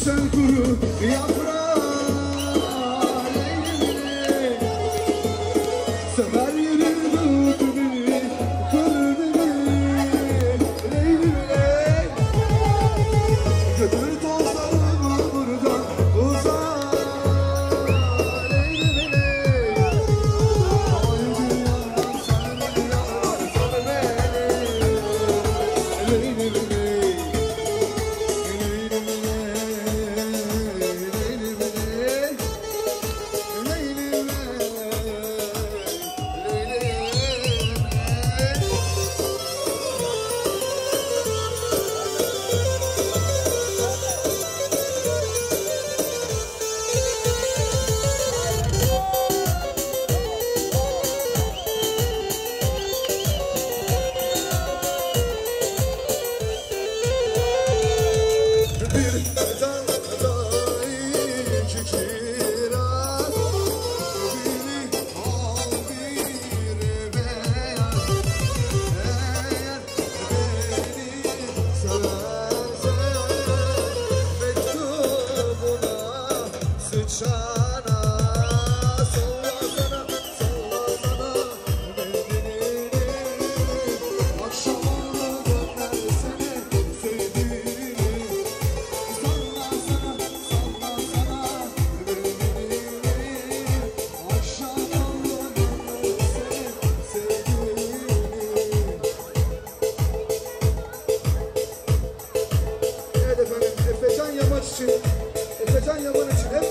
düşen kuru yaprak Gelmiş gider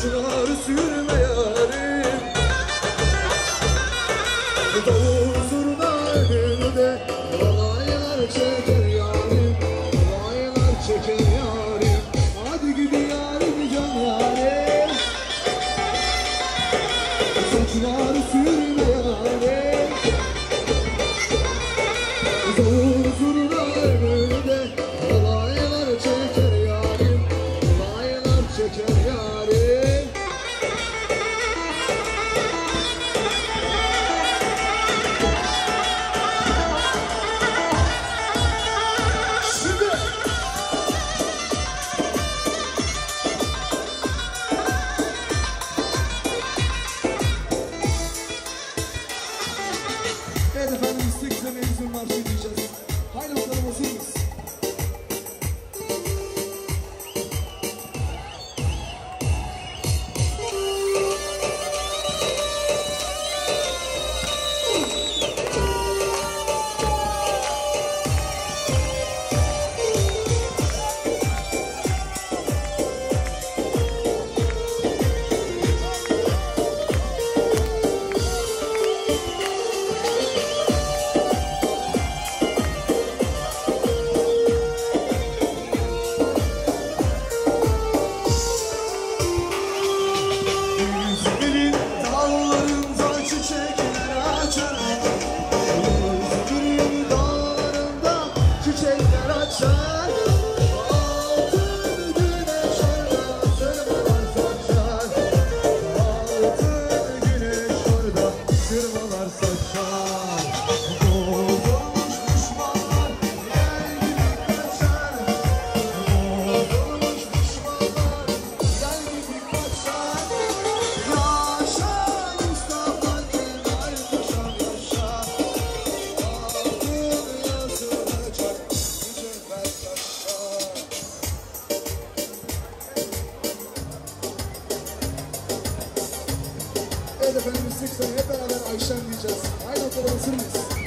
Boşuna sürme yarim Davul zurna gülde Balaylar çeker Müzik üzerine yüzün marşı diyeceğiz. Haydi bakalım hazır mısın? Evet efendim istiyorsan hep beraber Ayşen diyeceğiz. Aynı noktada ısırmayız.